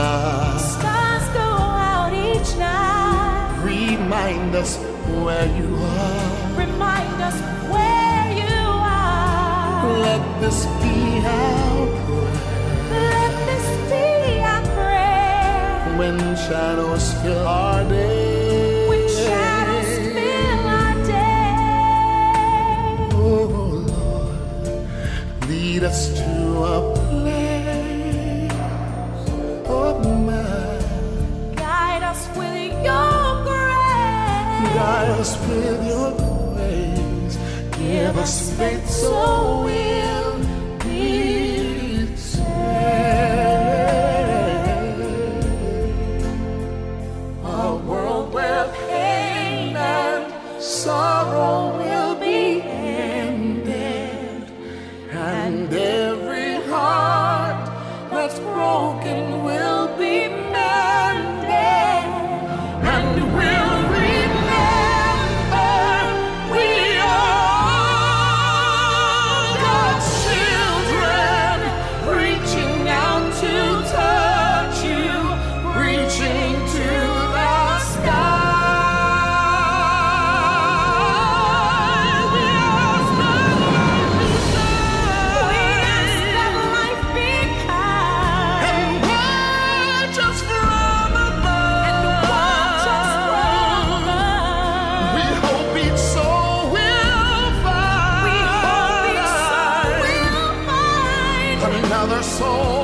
night, Stars go out each night. remind us where you are. Remind us where you are. Let this be our prayer. Let this be our prayer. When shadows fill our day. When shadows fill our day. Oh Lord, lead us to a with your. Give us faith so we'll soul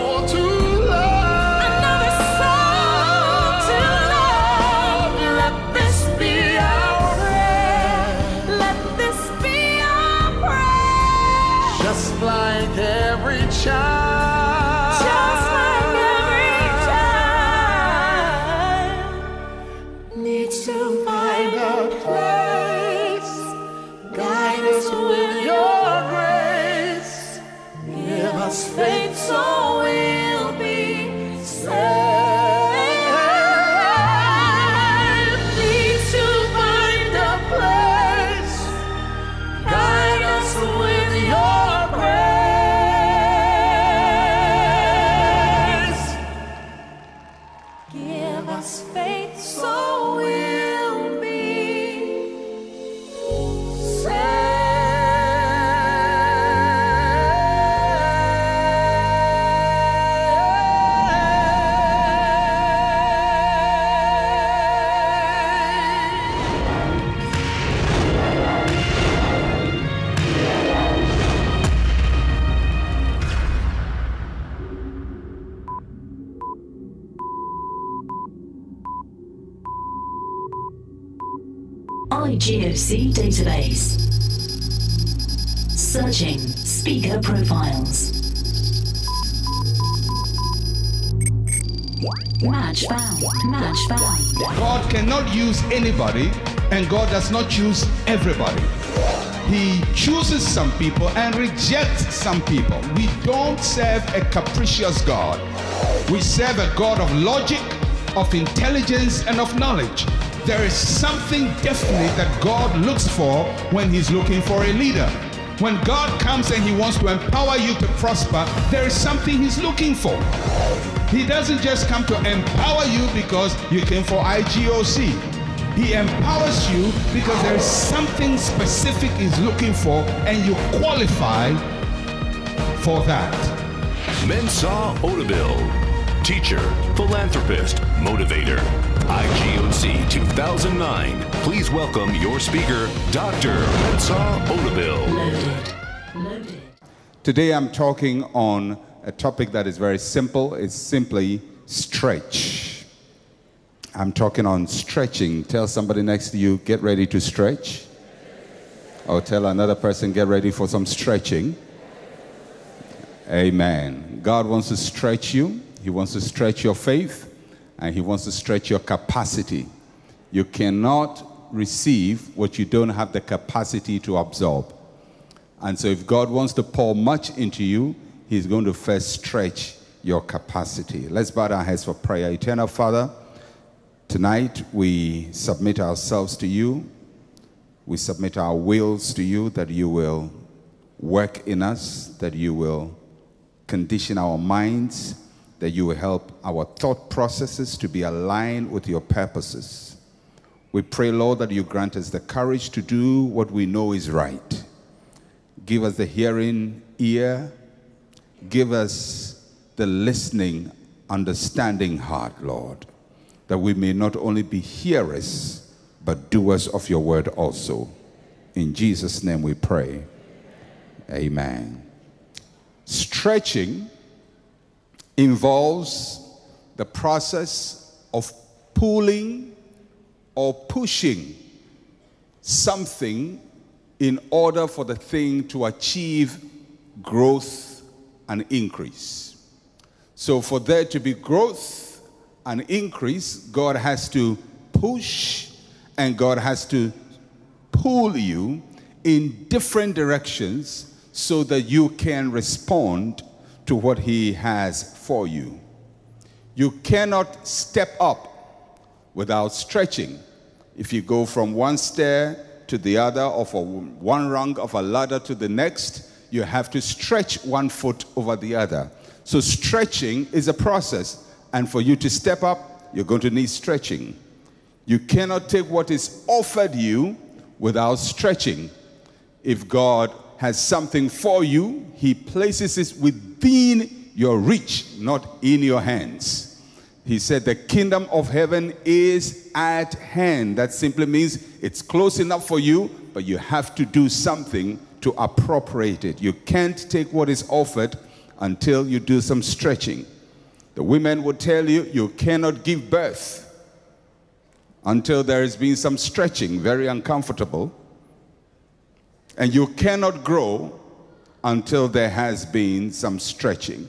God cannot use anybody, and God does not choose everybody. He chooses some people and rejects some people. We don't serve a capricious God. We serve a God of logic, of intelligence, and of knowledge. There is something definite that God looks for when He's looking for a leader. When God comes and He wants to empower you to prosper, there is something He's looking for. He doesn't just come to empower you because you came for IGOC. He empowers you because there is something specific He's looking for, and you qualify for that. Mensa Otabil, teacher, philanthropist, motivator. IGOC 2009. Please welcome your speaker, Dr. Mensa Otabil. Loaded. Loaded. Today I'm talking on a topic that is very simple. It's simply stretch. I'm talking on stretching. Tell somebody next to you, get ready to stretch. Or tell another person, get ready for some stretching. Amen. God wants to stretch you, He wants to stretch your faith, and He wants to stretch your capacity. You cannot receive what you don't have the capacity to absorb. And so, if God wants to pour much into you, He's going to first stretch your capacity. Let's bow our heads for prayer. Eternal Father, tonight we submit ourselves to you. We submit our wills to you that you will work in us, that you will condition our minds, that you will help our thought processes to be aligned with your purposes. We pray, Lord, that you grant us the courage to do what we know is right. Give us the hearing ear. Give us the listening, understanding heart, Lord, that we may not only be hearers, but doers of your word also. In Jesus' name we pray. Amen. Stretching involves the process of pulling or pushing something in order for the thing to achieve growth and increase. So, for there to be growth and increase, God has to push and God has to pull you in different directions so that you can respond to what He has for you. You cannot step up without stretching. If you go from one stair to the other, or from one rung of a ladder to the next, you have to stretch one foot over the other. So, stretching is a process. And for you to step up, you're going to need stretching. You cannot take what is offered you without stretching. If God has something for you, He places it within your reach, not in your hands. He said, The kingdom of heaven is at hand. That simply means it's close enough for you, but you have to do something to appropriate it. You can't take what is offered until you do some stretching. The women would tell you, you cannot give birth until there has been some stretching, very uncomfortable. And you cannot grow until there has been some stretching.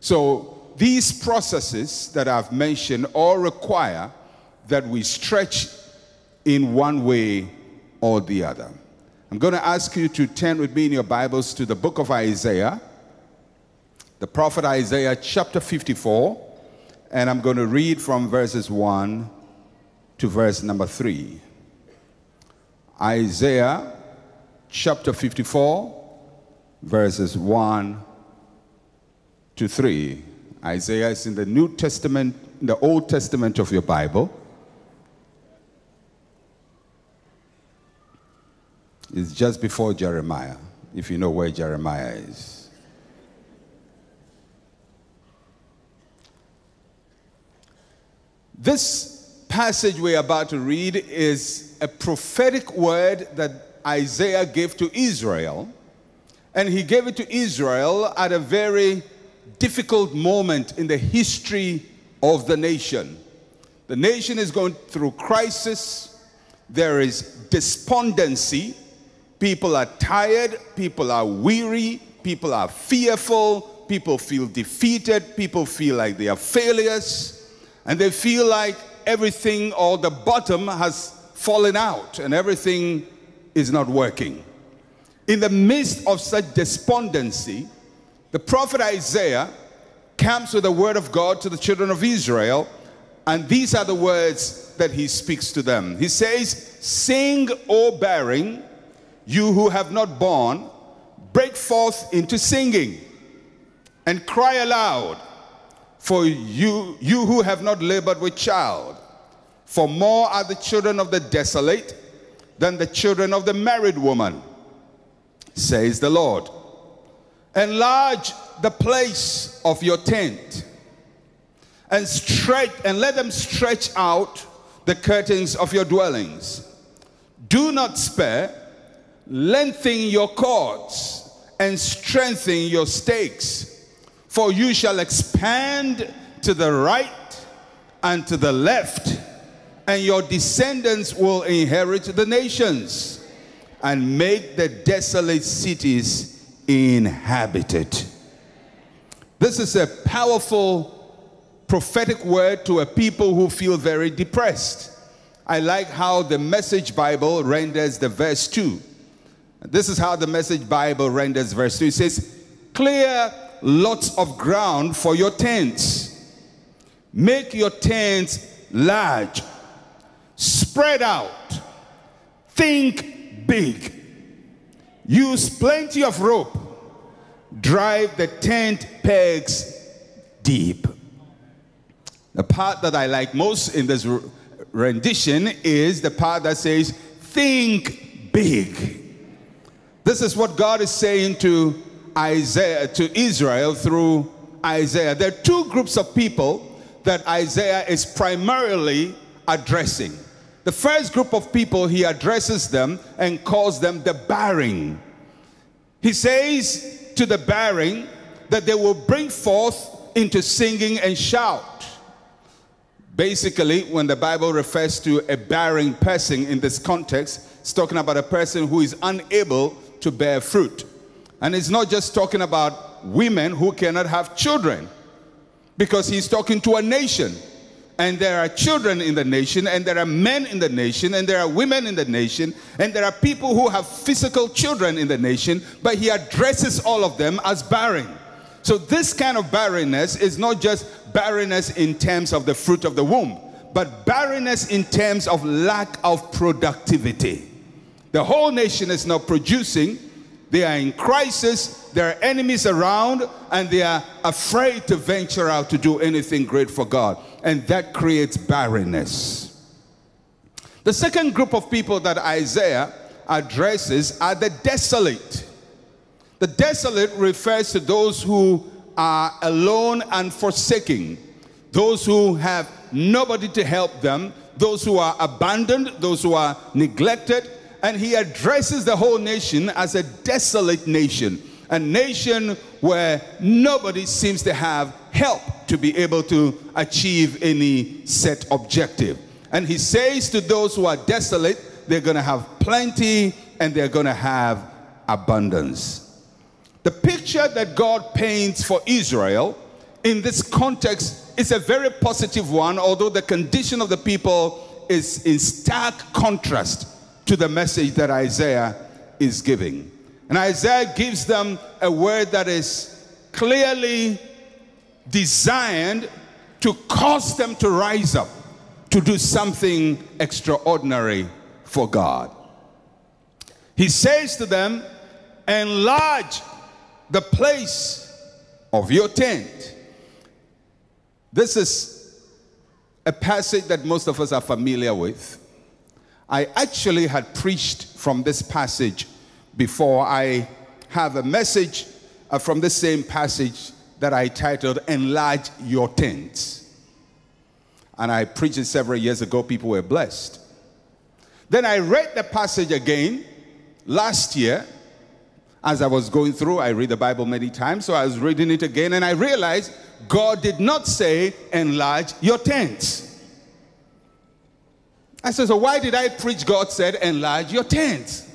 So, these processes that I've mentioned all require that we stretch in one way or the other. I'm going to ask you to turn with me in your Bibles to the book of Isaiah, the prophet Isaiah, chapter 54, and I'm going to read from verses 1 to verse number 3. Isaiah chapter 54, verses 1 to 3. Isaiah is in the New Testament, the Old Testament of your Bible. It's just before Jeremiah, if you know where Jeremiah is. This passage we're about to read is a prophetic word that Isaiah gave to Israel. And he gave it to Israel at a very difficult moment in the history of the nation. The nation is going through crisis, there is despondency. People are tired, people are weary, people are fearful, people feel defeated, people feel like they are failures, and they feel like everything or the bottom has fallen out and everything is not working. In the midst of such despondency, the prophet Isaiah comes with the word of God to the children of Israel, and these are the words that he speaks to them. He says, Sing, O bearing, you who have not borne, break forth into singing and cry aloud, for you, you who have not labored with child. For more are the children of the desolate than the children of the married woman, says the Lord. Enlarge the place of your tent and stretch and let them stretch out the curtains of your dwellings. Do not spare, lengthen your cords and strengthen your stakes, for you shall expand to the right and to the left, and your descendants will inherit the nations. and make the desolate cities inhabited. This is a powerful prophetic word to a people who feel very depressed. I like how the Message Bible renders the verse 2. This is how the Message Bible renders verse 2. It says, Clear lots of ground for your tents. Make your tents large. Spread out. Think big. Use plenty of rope. Drive the tent pegs deep. The part that I like most in this rendition is the part that says, Think big. This is what God is saying to Isaiah, to Israel through Isaiah. There are two groups of people that Isaiah is primarily addressing. The first group of people, he addresses them and calls them the barren. He says to the barren that they will bring forth into singing and shout. Basically, when the Bible refers to a barren person in this context, it's talking about a person who is unable to bear fruit. And it's not just talking about women who cannot have children, because he's talking to a nation. And there are children in the nation, and there are men in the nation, and there are women in the nation, and there are people who have physical children in the nation, but he addresses all of them as barren. So, this kind of barrenness is not just barrenness in terms of the fruit of the womb, but barrenness in terms of lack of productivity. The whole nation is not producing, they are in crisis, there are enemies around, and they are afraid to venture out to do anything great for God. And that creates barrenness. The second group of people that Isaiah addresses are the desolate. The desolate refers to those who are alone and forsaken, those who have nobody to help them, those who are abandoned, those who are neglected. And he addresses the whole nation as a desolate nation, a nation where nobody seems to have help to be able to achieve any set objective. And he says to those who are desolate, they're going to have plenty and they're going to have abundance. The picture that God paints for Israel in this context is a very positive one, although the condition of the people is in stark contrast to the message that Isaiah is giving. And Isaiah gives them a word that is clearly designed to cause them to rise up to do something extraordinary for God. He says to them, Enlarge the place of your tent. This is a passage that most of us are familiar with. I actually had preached from this passage before. I have a message uh, from the same passage that I titled Enlarge Your Tents. And I preached it several years ago. People were blessed. Then I read the passage again last year as I was going through, I read the Bible many times, so I was reading it again and I realized God did not say, enlarge your tents. I said, so why did I preach God said, enlarge your tents?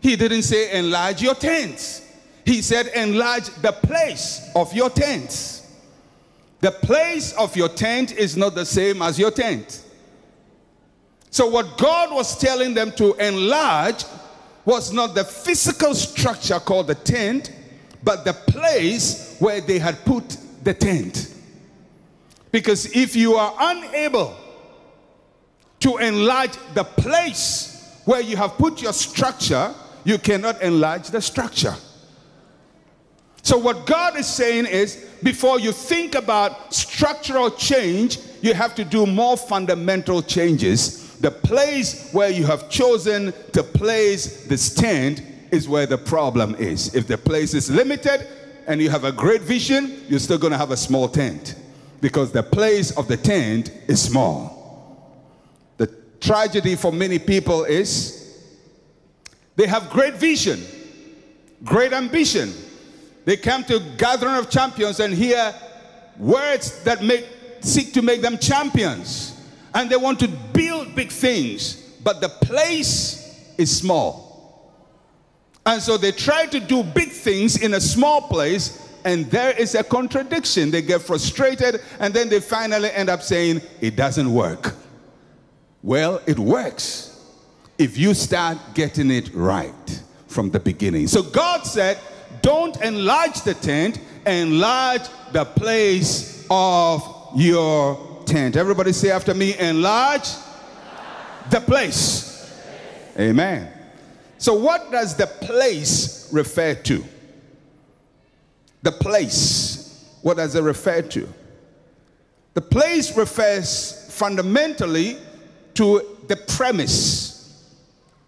He didn't say, enlarge your tents. He said, enlarge the place of your tents. The place of your tent is not the same as your tent. So, what God was telling them to enlarge was not the physical structure called the tent, but the place where they had put the tent. Because if you are unable to enlarge the place where you have put your structure, you cannot enlarge the structure. So, what God is saying is before you think about structural change, you have to do more fundamental changes the place where you have chosen to place the stand is where the problem is. If the place is limited and you have a great vision, you're still going to have a small tent because the place of the tent is small. The tragedy for many people is they have great vision, great ambition. They come to gathering of champions and hear words that make seek to make them champions and they want to build big things, but the place is small. And so they try to do big things in a small place, and there is a contradiction. They get frustrated, and then they finally end up saying, It doesn't work. Well, it works if you start getting it right from the beginning. So God said, Don't enlarge the tent, enlarge the place of your tent. Everybody say after me, enlarge the place. Amen. So, what does the place refer to? The place. What does it refer to? The place refers fundamentally to the premise.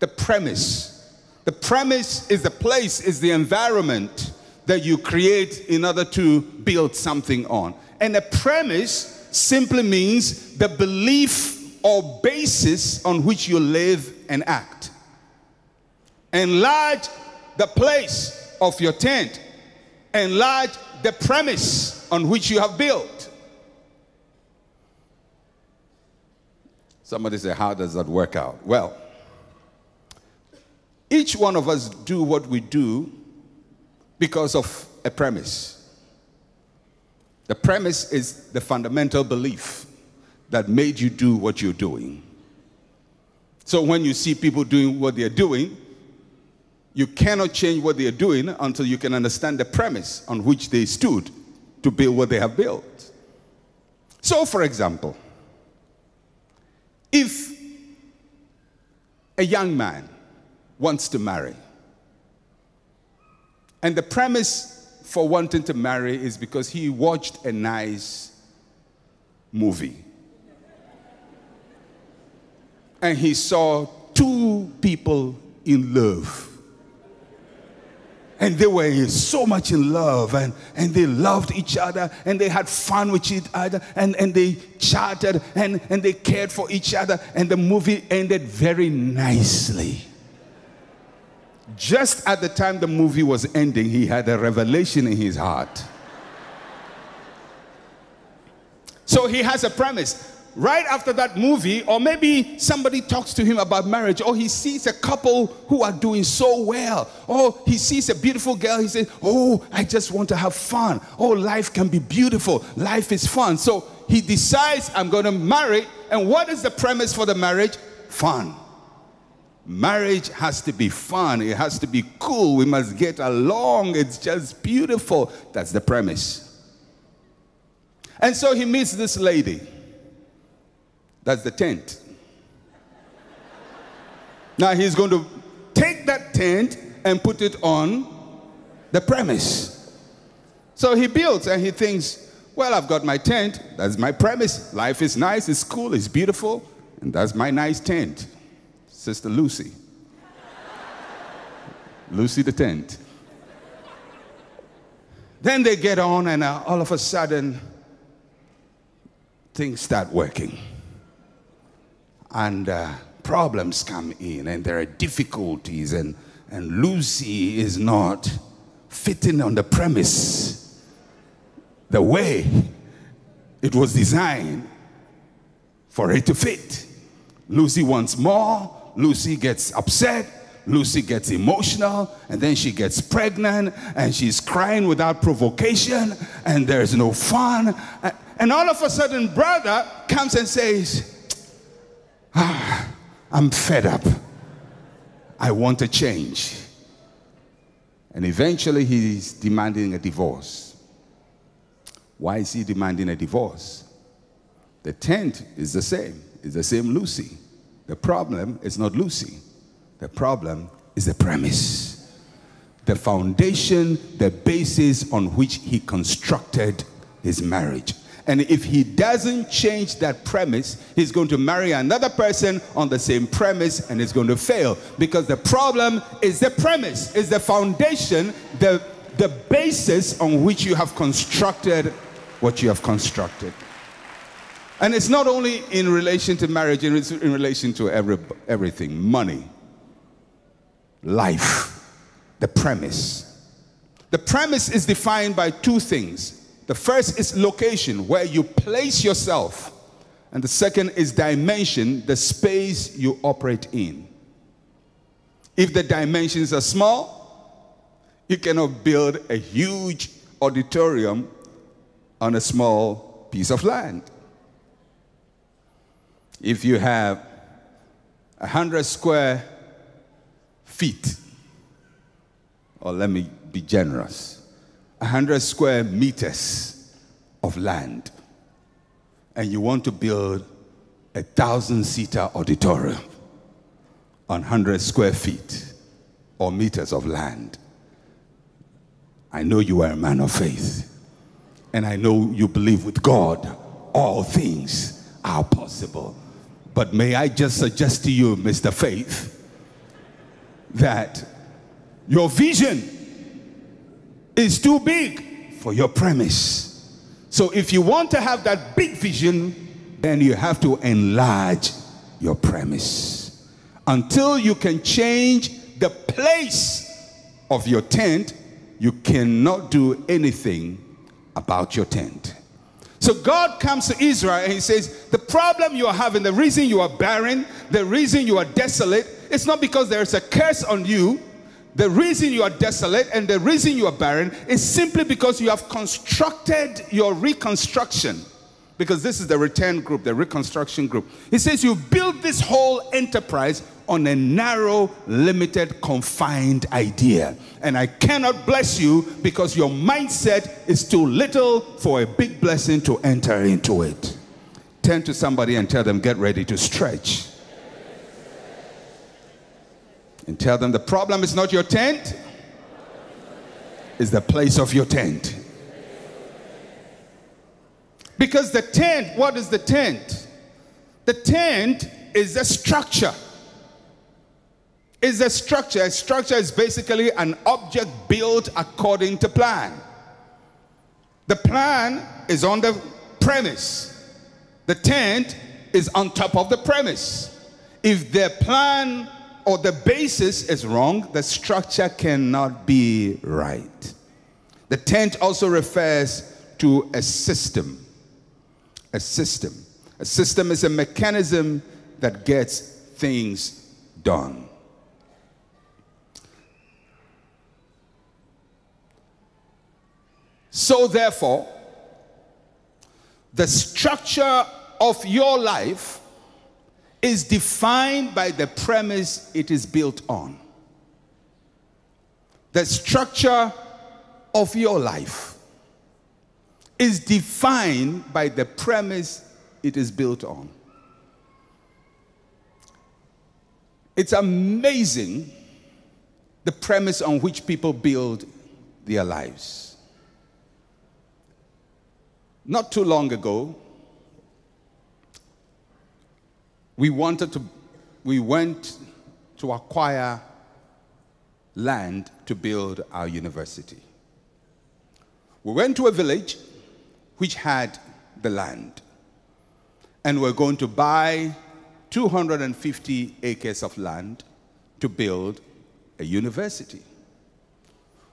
The premise. The premise is the place, is the environment that you create in order to build something on. And a premise simply means the belief or basis on which you live and act. Enlarge the place of your tent, enlarge the premise on which you have built. Somebody say, How does that work out? Well, each one of us do what we do because of a premise. The premise is the fundamental belief that made you do what you're doing. So when you see people doing what they're doing, you cannot change what they're doing until you can understand the premise on which they stood to build what they have built. So, for example, if a young man wants to marry, and the premise for wanting to marry is because he watched a nice movie. And he saw two people in love. And they were so much in love and, and they loved each other and they had fun with each other and, and they chatted and, and they cared for each other. And the movie ended very nicely. Just at the time the movie was ending, he had a revelation in his heart. So he has a premise. Right after that movie, or maybe somebody talks to him about marriage, or he sees a couple who are doing so well, or he sees a beautiful girl, he says, Oh, I just want to have fun. Oh, life can be beautiful, life is fun. So he decides, I'm going to marry. And what is the premise for the marriage? Fun. Marriage has to be fun. It has to be cool. We must get along. It's just beautiful. That's the premise. And so he meets this lady. That's the tent. Now he's going to take that tent and put it on the premise. So he builds and he thinks, well, I've got my tent. That's my premise. Life is nice, it's cool, it's beautiful. And that's my nice tent. Sister Lucy. Lucy the tent. Then they get on, and uh, all of a sudden, things start working. And uh, problems come in, and there are difficulties, and, and Lucy is not fitting on the premise the way it was designed for it to fit. Lucy wants more, Lucy gets upset. Lucy gets emotional and then she gets pregnant and she's crying without provocation and there's no fun. And all of a sudden, brother comes and says, ah, I'm fed up. I want a change. And eventually, he's demanding a divorce. Why is he demanding a divorce? The tent is the same, it's the same Lucy. The problem is not Lucy. The problem is the premise, the foundation, the basis on which he constructed his marriage. And if he doesn't change that premise, he's going to marry another person on the same premise and it's going to fail. Because the problem is the premise, is the foundation, the, the basis on which you have constructed what you have constructed. And it's not only in relation to marriage, it's in relation to every, everything money, life, the premise. The premise is defined by two things. The first is location, where you place yourself, and the second is dimension, the space you operate in. If the dimensions are small, You cannot build a huge auditorium on a small piece of land. If you have 100 square feet, or let me be generous, 100 square meters of land, and you want to build a thousand seater auditorium on 100 square feet or meters of land, I know you are a man of faith. And I know you believe with God all things are possible. But may I just suggest to you, Mr. Faith, that your vision is too big for your premise. So if you want to have that big vision, then you have to enlarge your premise. Until you can change the place of your tent, you cannot do anything about your tent. So God comes to Israel and he says, The problem you are having, the reason you are barren, the reason you are desolate, it's not because there is a curse on you. The reason you are desolate and the reason you are barren is simply because you have constructed your reconstruction. Because this is the return group, the reconstruction group. He says, You built this whole enterprise on a narrow, limited, confined idea. And I cannot bless you because your mindset is too little for a big blessing to enter into it. Turn to somebody and tell them, Get ready to stretch. And tell them the problem is not your tent, it's the place of your tent. Because the tent, what is the tent? The tent is a structure. Is a structure. A structure is basically an object built according to plan. The plan is on the premise. The tent is on top of the premise. If the plan or the basis is wrong, the structure cannot be right. The tent also refers to a system. A system. A system is a mechanism that gets things done. So, therefore, the structure of your life is defined by the premise it is built on. The structure of your life is defined by the premise it is built on. It's amazing the premise on which people build their lives. Not too long ago, we wanted to, we went to acquire land to build our university. We went to a village which had the land, and we're going to buy 250 acres of land to build a university.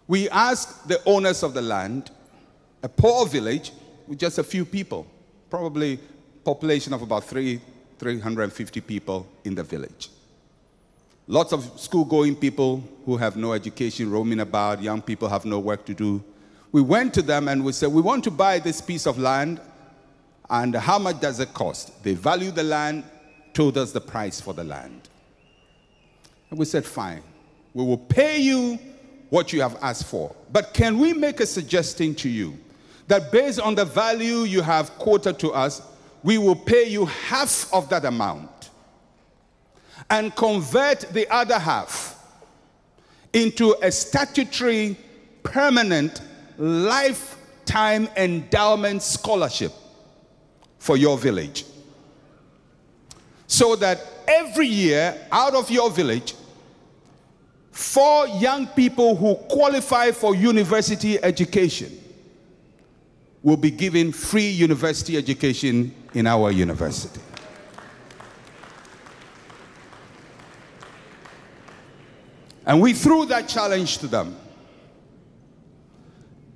We asked the owners of the land, a poor village, with just a few people, probably population of about three, 350 people in the village. Lots of school-going people who have no education roaming about, young people have no work to do. We went to them and we said, we want to buy this piece of land and how much does it cost? They valued the land, told us the price for the land. And we said, fine, we will pay you what you have asked for. But can we make a suggestion to you? That based on the value you have quoted to us, we will pay you half of that amount and convert the other half into a statutory, permanent, lifetime endowment scholarship for your village. So that every year, out of your village, four young people who qualify for university education will be given free university education in our university. And we threw that challenge to them.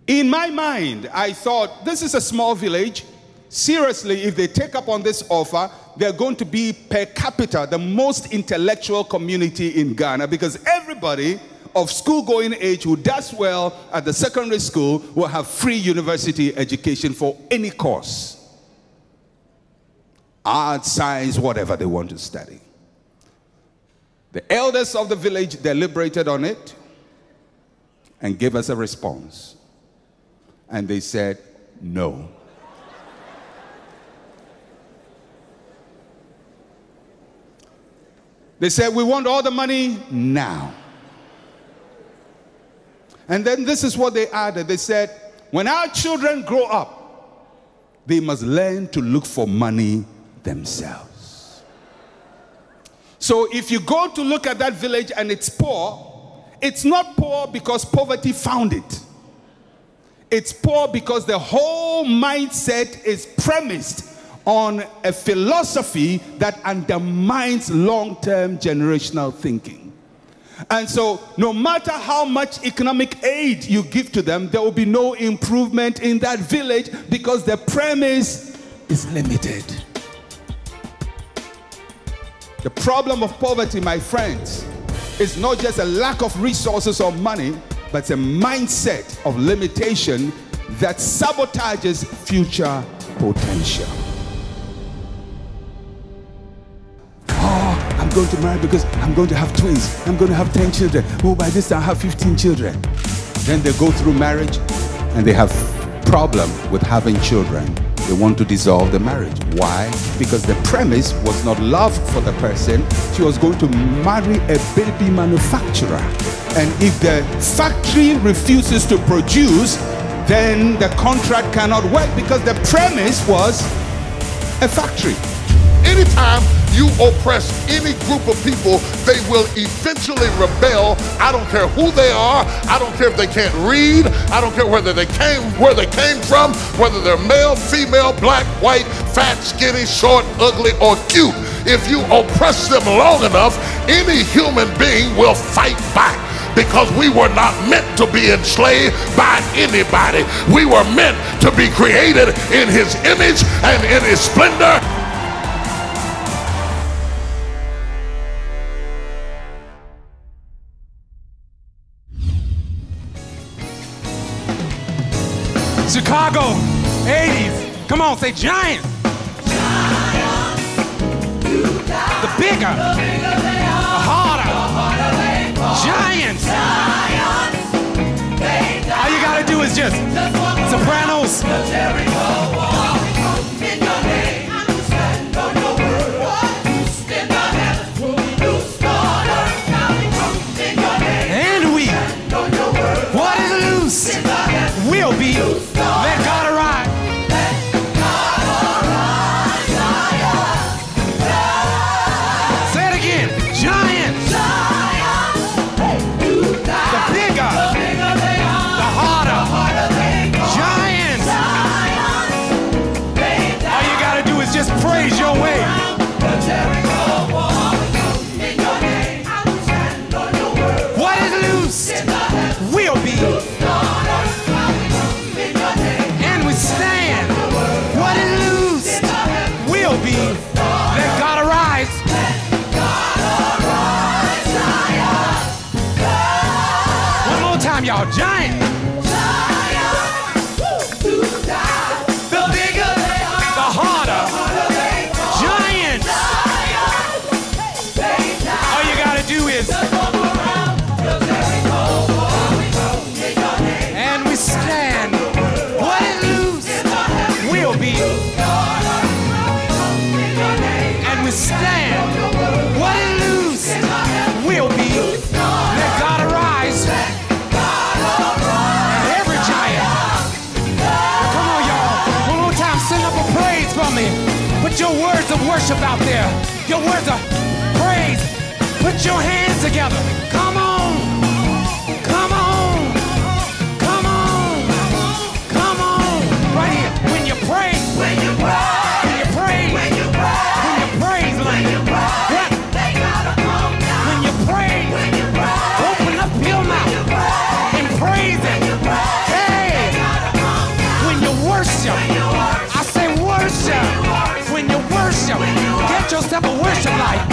In my mind, I thought this is a small village. Seriously, if they take up on this offer, they're going to be per capita the most intellectual community in Ghana because everybody of school going age who does well at the secondary school will have free university education for any course art, science, whatever they want to study. The elders of the village deliberated on it and gave us a response. And they said, no. They said, We want all the money now. And then this is what they added they said, When our children grow up, they must learn to look for money themselves. So if you go to look at that village and it's poor, it's not poor because poverty found it. It's poor because the whole mindset is premised on a philosophy that undermines long term generational thinking. And so, no matter how much economic aid you give to them, there will be no improvement in that village because the premise is limited. The problem of poverty, my friends, is not just a lack of resources or money, but it's a mindset of limitation that sabotages future potential. Going to marry because I'm going to have twins. I'm going to have 10 children. Oh, by this time I have 15 children. Then they go through marriage and they have problem with having children. They want to dissolve the marriage. Why? Because the premise was not love for the person. She was going to marry a baby manufacturer. And if the factory refuses to produce, then the contract cannot work because the premise was a factory. Anytime you oppress any group of people, they will eventually rebel. I don't care who they are. I don't care if they can't read. I don't care whether they came where they came from, whether they're male, female, black, white, fat, skinny, short, ugly, or cute. If you oppress them long enough, any human being will fight back because we were not meant to be enslaved by anybody. We were meant to be created in his image and in his splendor. Chicago, 80s. Come on, say Giants. The bigger, the harder. Giants. All you gotta do is just Sopranos. And we, what is loose, will be. Loose will be. And we stand. What is loose will be. Let God arise. One more time, y'all. Giant. Worship out there. Your words of praise. Put your hands together. Come on. Worship. Get yourself a worship life.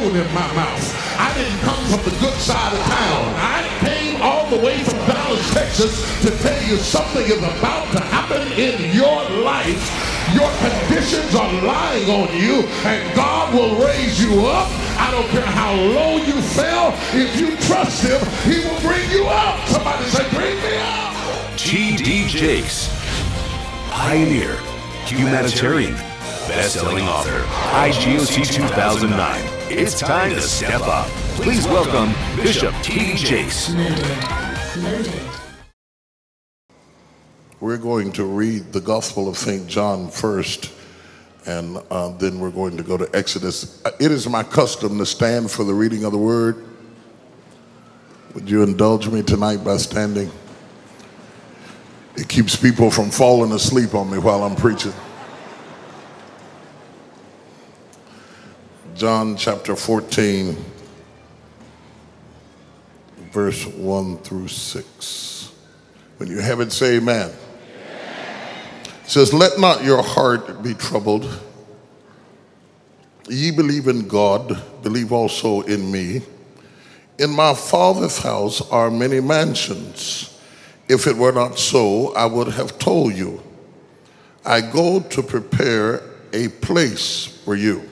In my mouth. I didn't come from the good side of town. I came all the way from Dallas, Texas to tell you something is about to happen in your life. Your conditions are lying on you, and God will raise you up. I don't care how low you fell. If you trust Him, He will bring you up. Somebody say, bring me up. T.D. Jakes, pioneer, humanitarian, best-selling author, IGOC 2009. It's time to step up. Please welcome Bishop. Loaded. We're going to read the Gospel of St. John first, and uh, then we're going to go to Exodus. Uh, It is my custom to stand for the reading of the word. Would you indulge me tonight by standing? It keeps people from falling asleep on me while I'm preaching. John chapter 14, verse 1 through 6. When you have it, say amen. It says, Let not your heart be troubled. Ye believe in God, believe also in me. In my Father's house are many mansions. If it were not so, I would have told you. I go to prepare a place for you.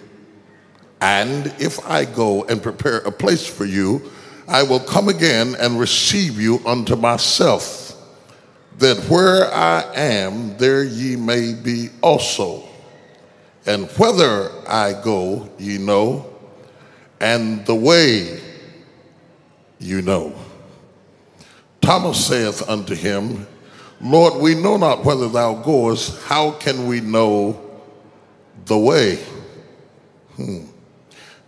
And if I go and prepare a place for you, I will come again and receive you unto myself, that where I am, there ye may be also. And whither I go, ye know, and the way you know. Thomas saith unto him, Lord, we know not whither thou goest. How can we know the way? Hmm.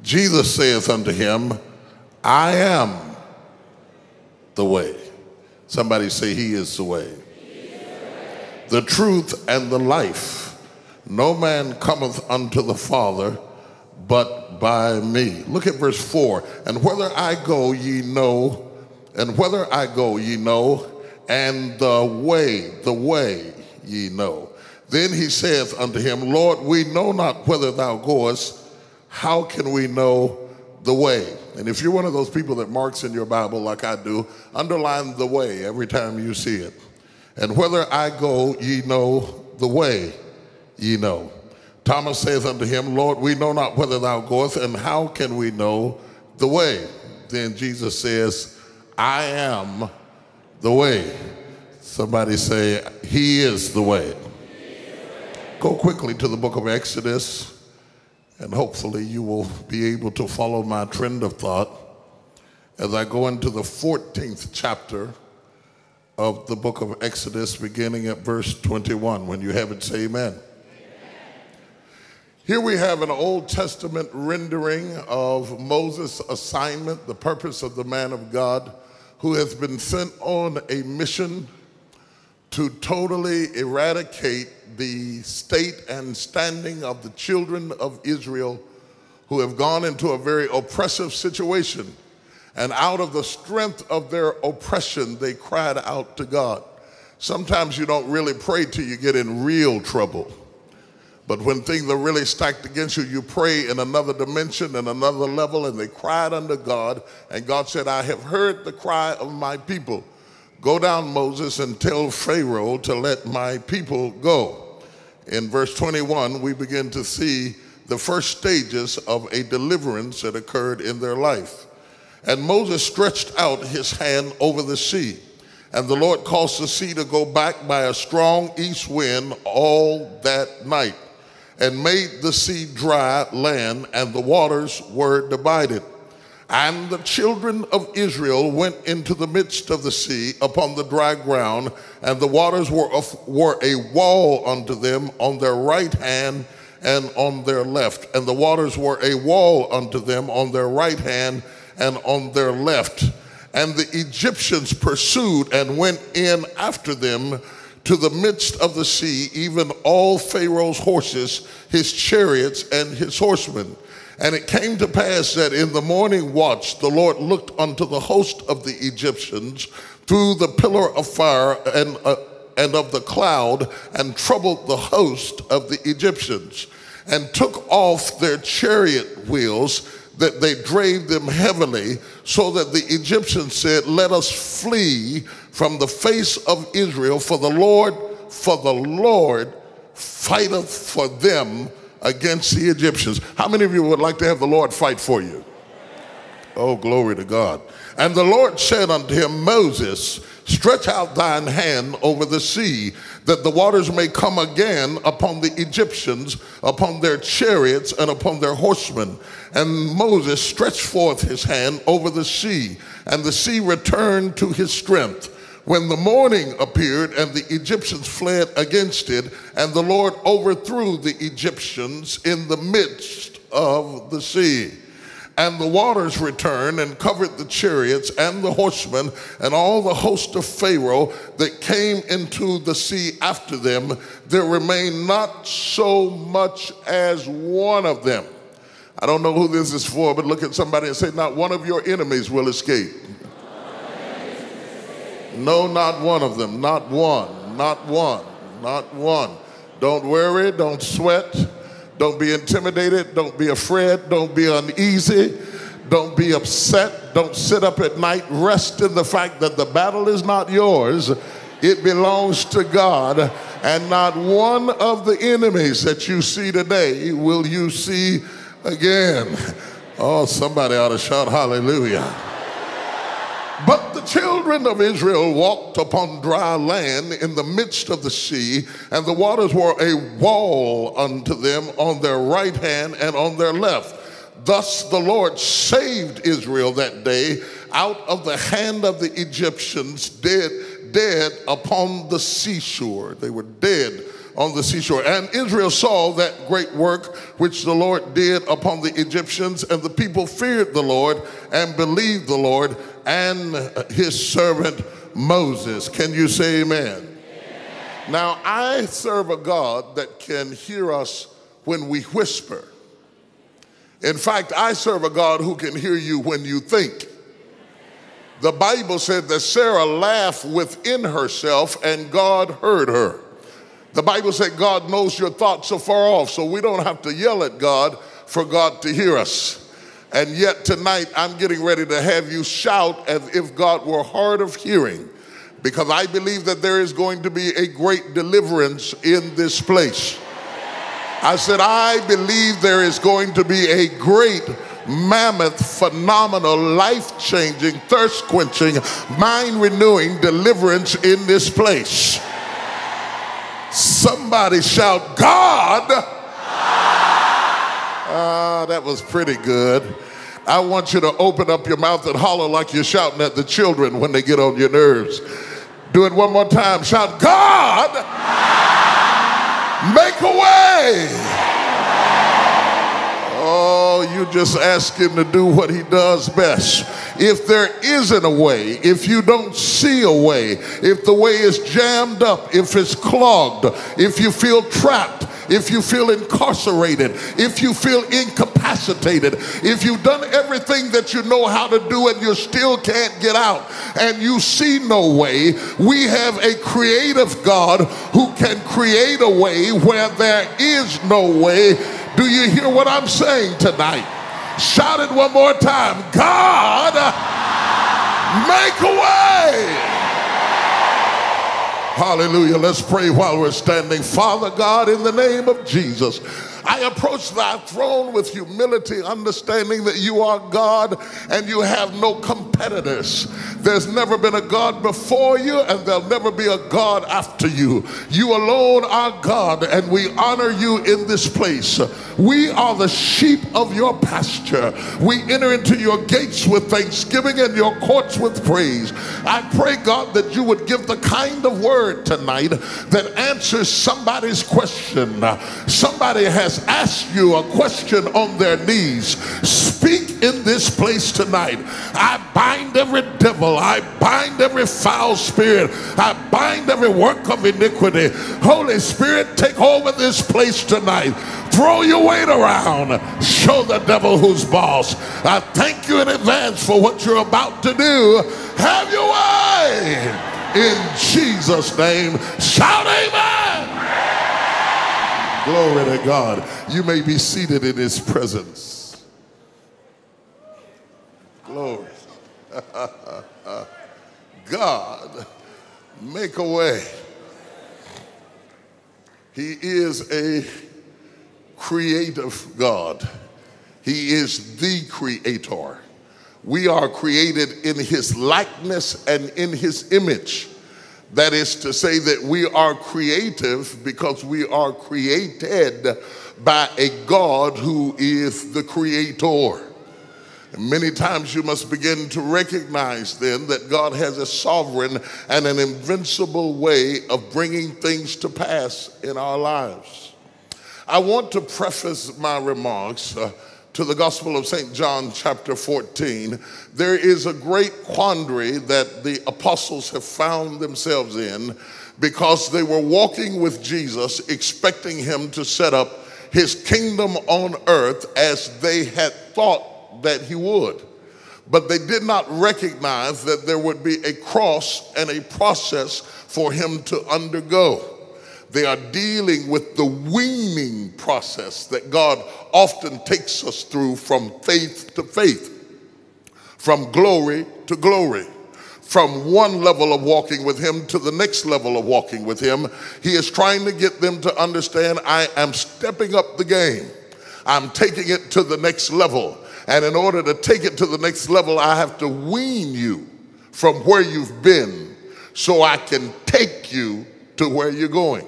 Jesus saith unto him, I am the way. Somebody say, He is the way. The truth and the life. No man cometh unto the Father but by me. Look at verse 4. And whether I go, ye know, and whether I go, ye know, and the way, the way ye know. Then he saith unto him, Lord, we know not whither thou goest. How can we know the way? And if you're one of those people that marks in your Bible like I do, underline the way every time you see it. And whether I go, ye know the way, ye know. Thomas saith unto him, Lord, we know not whither thou goest, and how can we know the way? Then Jesus says, I am the way. Somebody say, He is the way. Go quickly to the book of Exodus, and hopefully you will be able to follow my trend of thought as I go into the 14th chapter of the book of Exodus, beginning at verse 21. When you have it, say amen. Here we have an Old Testament rendering of Moses' assignment, the purpose of the man of God who has been sent on a mission to totally eradicate the state and standing of the children of Israel who have gone into a very oppressive situation. And out of the strength of their oppression, they cried out to God. Sometimes you don't really pray till you get in real trouble. But when things are really stacked against you, you pray in another dimension and another level, and they cried unto God. And God said, I have heard the cry of my people. Go down, Moses, and tell Pharaoh to let my people go. In verse 21, we begin to see the first stages of a deliverance that occurred in their life. And Moses stretched out his hand over the sea. And the Lord caused the sea to go back by a strong east wind all that night, and made the sea dry land, and the waters were divided. And the children of Israel went into the midst of the sea upon the dry ground, and the waters were, were a wall unto them on their right hand and on their left. And the waters were a wall unto them on their right hand and on their left. And the Egyptians pursued and went in after them to the midst of the sea, even all Pharaoh's horses, his chariots, and his horsemen. And it came to pass that in the morning watch, the Lord looked unto the host of the Egyptians through the pillar of fire and, uh, and of the cloud, and troubled the host of the Egyptians, and took off their chariot wheels, that they drave them heavily, so that the Egyptians said, Let us flee from the face of Israel, for the Lord, for the Lord fighteth for them against the Egyptians. How many of you would like to have the Lord fight for you? Oh, glory to God. And the Lord said unto him, Moses, stretch out thine hand over the sea, that the waters may come again upon the Egyptians, upon their chariots, and upon their horsemen. And Moses stretched forth his hand over the sea, and the sea returned to his strength. When the morning appeared and the Egyptians fled against it, and the Lord overthrew the Egyptians in the midst of the sea. And the waters returned and covered the chariots and the horsemen and all the host of Pharaoh that came into the sea after them. There remained not so much as one of them. I don't know who this is for, but look at somebody and say, Not one of your enemies will escape. No, not one of them. Not one. Not one. Not one. Don't worry. Don't sweat. Don't be intimidated. Don't be afraid. Don't be uneasy. Don't be upset. Don't sit up at night. Rest in the fact that the battle is not yours, it belongs to God. And not one of the enemies that you see today will you see again. Oh, somebody ought to shout hallelujah. But the children of Israel walked upon dry land in the midst of the sea, and the waters were a wall unto them on their right hand and on their left. Thus the Lord saved Israel that day out of the hand of the Egyptians, dead, dead upon the seashore. They were dead on the seashore. And Israel saw that great work which the Lord did upon the Egyptians, and the people feared the Lord and believed the Lord and his servant Moses. Can you say amen? amen? Now, I serve a God that can hear us when we whisper. In fact, I serve a God who can hear you when you think. The Bible said that Sarah laughed within herself and God heard her. The Bible said God knows your thoughts so far off, so we don't have to yell at God for God to hear us. And yet tonight, I'm getting ready to have you shout as if God were hard of hearing, because I believe that there is going to be a great deliverance in this place. I said, I believe there is going to be a great, mammoth, phenomenal, life changing, thirst quenching, mind renewing deliverance in this place. Somebody shout, God! Ah, that was pretty good. I want you to open up your mouth and holler like you're shouting at the children when they get on your nerves. Do it one more time. Shout, God, make a way. You just ask him to do what he does best. If there isn't a way, if you don't see a way, if the way is jammed up, if it's clogged, if you feel trapped, if you feel incarcerated, if you feel incapacitated, if you've done everything that you know how to do and you still can't get out and you see no way, we have a creative God who can create a way where there is no way. Do you hear what I'm saying tonight? Shout it one more time. God, make a way. Hallelujah. Let's pray while we're standing. Father God, in the name of Jesus, I approach thy throne with humility, understanding that you are God and you have no competitors. There's never been a God before you, and there'll never be a God after you. You alone are God, and we honor you in this place. We are the sheep of your pasture. We enter into your gates with thanksgiving and your courts with praise. I pray, God, that you would give the kind of word tonight that answers somebody's question. Somebody has asked you a question on their knees. Speak in this place tonight. I bind every devil. I bind every foul spirit. I bind every work of iniquity. Holy Spirit, take over this place tonight. Throw your weight around. Show the devil who's boss. I thank you in advance for what you're about to do. Have your way. In Jesus' name, shout amen. Glory to God. You may be seated in his presence. Glory. God, make a way. He is a creative God. He is the creator. We are created in his likeness and in his image. That is to say, that we are creative because we are created by a God who is the creator. And many times you must begin to recognize then that God has a sovereign and an invincible way of bringing things to pass in our lives. I want to preface my remarks uh, to the Gospel of St. John, chapter 14. There is a great quandary that the apostles have found themselves in because they were walking with Jesus, expecting him to set up his kingdom on earth as they had thought that he would. But they did not recognize that there would be a cross and a process for him to undergo. They are dealing with the weaning process that God often takes us through from faith to faith, from glory to glory from one level of walking with him to the next level of walking with him. He is trying to get them to understand I am stepping up the game. I'm taking it to the next level. And in order to take it to the next level, I have to wean you from where you've been so I can take you to where you're going.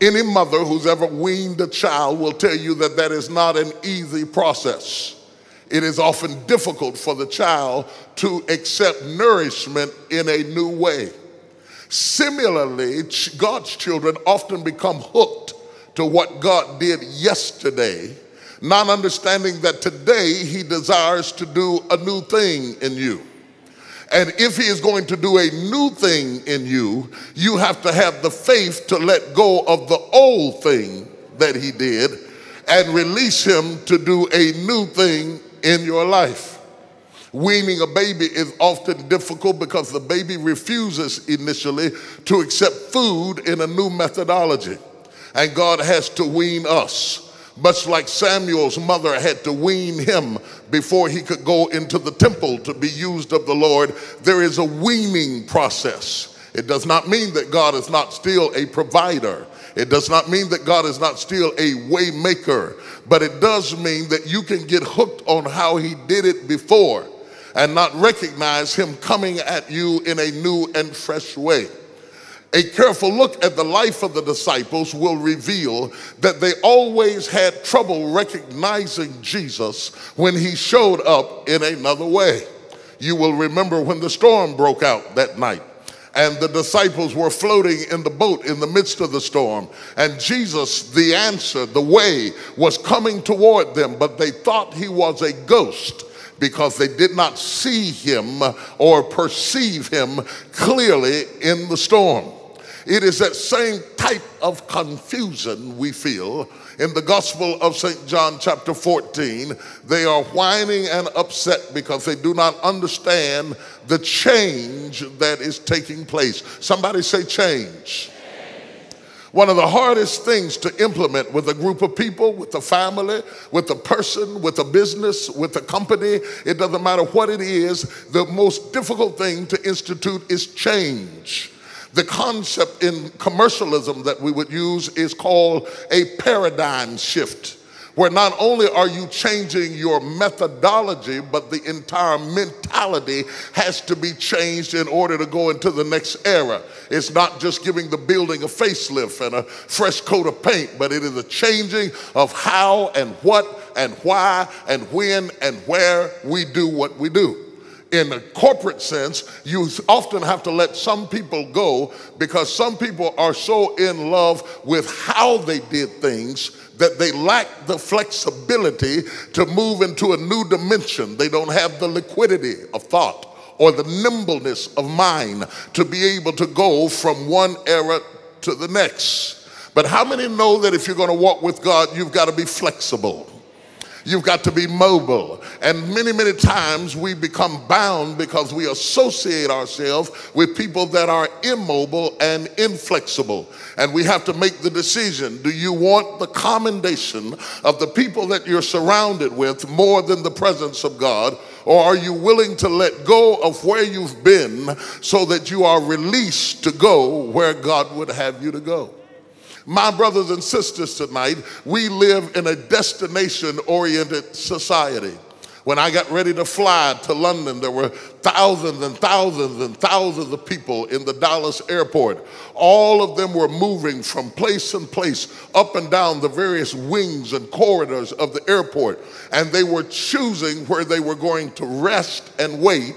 Any mother who's ever weaned a child will tell you that that is not an easy process. It is often difficult for the child to accept nourishment in a new way. Similarly, God's children often become hooked to what God did yesterday, not understanding that today He desires to do a new thing in you. And if he is going to do a new thing in you, you have to have the faith to let go of the old thing that he did and release him to do a new thing in your life. Weaning a baby is often difficult because the baby refuses initially to accept food in a new methodology. And God has to wean us much like Samuel's mother had to wean him before he could go into the temple to be used of the Lord, there is a weaning process. It does not mean that God is not still a provider. It does not mean that God is not still a way maker, but it does mean that you can get hooked on how he did it before and not recognize him coming at you in a new and fresh way. A careful look at the life of the disciples will reveal that they always had trouble recognizing Jesus when he showed up in another way. You will remember when the storm broke out that night and the disciples were floating in the boat in the midst of the storm. And Jesus, the answer, the way, was coming toward them, but they thought he was a ghost because they did not see him or perceive him clearly in the storm. It is that same type of confusion we feel in the Gospel of St. John, chapter 14. They are whining and upset because they do not understand the change that is taking place. Somebody say, change. One of the hardest things to implement with a group of people, with a family, with a person, with a business, with a company, it doesn't matter what it is, the most difficult thing to institute is change. The concept in commercialism that we would use is called a paradigm shift, where not only are you changing your methodology, but the entire mentality has to be changed in order to go into the next era. It's not just giving the building a facelift and a fresh coat of paint, but it is a changing of how and what and why and when and where we do what we do in a corporate sense, you often have to let some people go because some people are so in love with how they did things that they lack the flexibility to move into a new dimension. They don't have the liquidity of thought or the nimbleness of mind to be able to go from one era to the next. But how many know that if you're going to walk with God, you've got to be flexible? You've got to be mobile. And many, many times we become bound because we associate ourselves with people that are immobile and inflexible. And we have to make the decision do you want the commendation of the people that you're surrounded with more than the presence of God? Or are you willing to let go of where you've been so that you are released to go where God would have you to go? My brothers and sisters, tonight, we live in a destination oriented society. When I got ready to fly to London, there were thousands and thousands and thousands of people in the Dallas airport. All of them were moving from place and place up and down the various wings and corridors of the airport. And they were choosing where they were going to rest and wait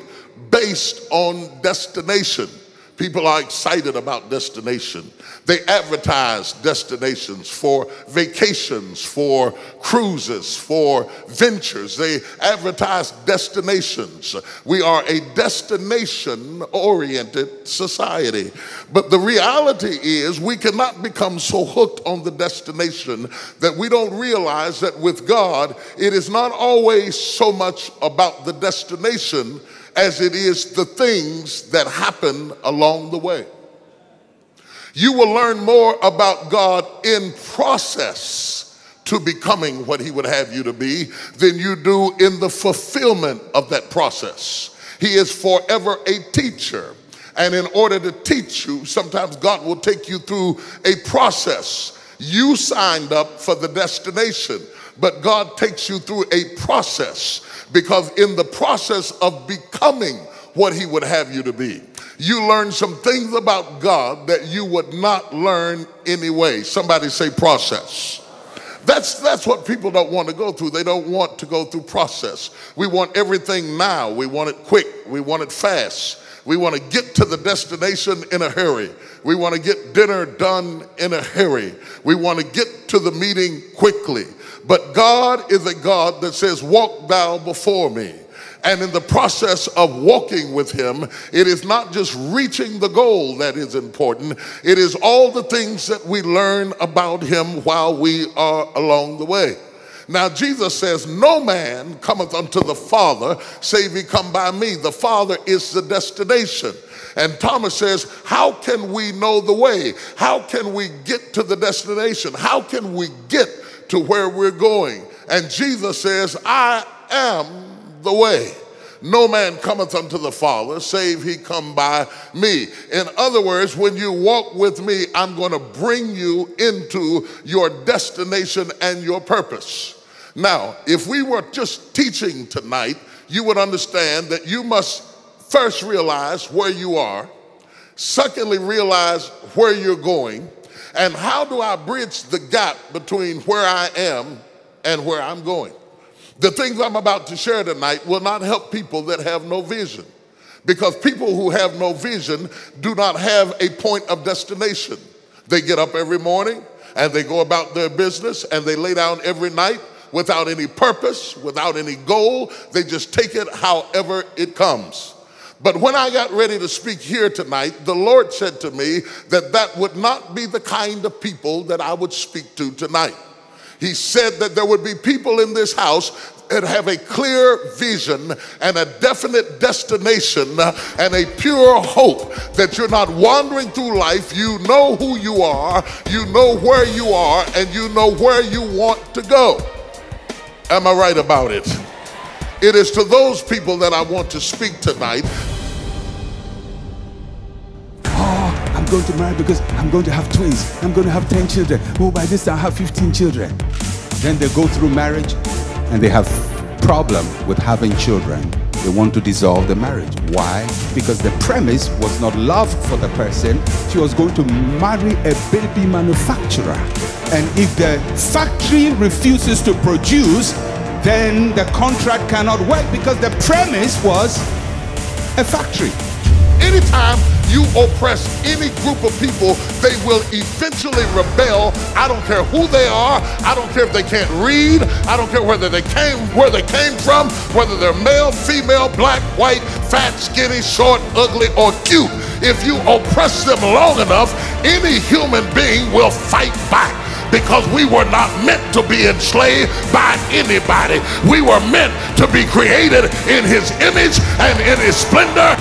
based on destination. People are excited about destination. They advertise destinations for vacations, for cruises, for ventures. They advertise destinations. We are a destination oriented society. But the reality is, we cannot become so hooked on the destination that we don't realize that with God, it is not always so much about the destination as it is the things that happen along the way. You will learn more about God in process to becoming what He would have you to be than you do in the fulfillment of that process. He is forever a teacher. And in order to teach you, sometimes God will take you through a process. You signed up for the destination, but God takes you through a process because in the process of becoming what he would have you to be, you learn some things about God that you would not learn anyway. Somebody say process. That's, that's what people don't want to go through. They don't want to go through process. We want everything now. We want it quick. We want it fast. We want to get to the destination in a hurry. We want to get dinner done in a hurry. We want to get to the meeting quickly. But God is a God that says, Walk thou before me. And in the process of walking with Him, it is not just reaching the goal that is important, it is all the things that we learn about Him while we are along the way. Now, Jesus says, No man cometh unto the Father save he come by me. The Father is the destination. And Thomas says, How can we know the way? How can we get to the destination? How can we get to where we're going. And Jesus says, I am the way. No man cometh unto the Father, save he come by me. In other words, when you walk with me, I'm going to bring you into your destination and your purpose. Now, if we were just teaching tonight, you would understand that you must first realize where you are, secondly, realize where you're going, and how do I bridge the gap between where I am and where I'm going? The things I'm about to share tonight will not help people that have no vision. Because people who have no vision do not have a point of destination. They get up every morning and they go about their business and they lay down every night without any purpose, without any goal. They just take it however it comes. But when I got ready to speak here tonight, the Lord said to me that that would not be the kind of people that I would speak to tonight. He said that there would be people in this house that have a clear vision and a definite destination and a pure hope that you're not wandering through life. You know who you are, you know where you are, and you know where you want to go. Am I right about it? It is to those people that I want to speak tonight. Oh, I'm going to marry because I'm going to have twins. I'm going to have 10 children. Oh, by this time I have 15 children. Then they go through marriage and they have problem with having children. They want to dissolve the marriage. Why? Because the premise was not love for the person. She was going to marry a baby manufacturer. And if the factory refuses to produce, then the contract cannot work because the premise was a factory. Anytime you oppress any group of people, they will eventually rebel. I don't care who they are. I don't care if they can't read. I don't care whether they came where they came from, whether they're male, female, black, white, fat, skinny, short, ugly, or cute. if you oppress them long enough, any human being will fight back because we were not meant to be enslaved by anybody. We were meant to be created in his image and in his splendor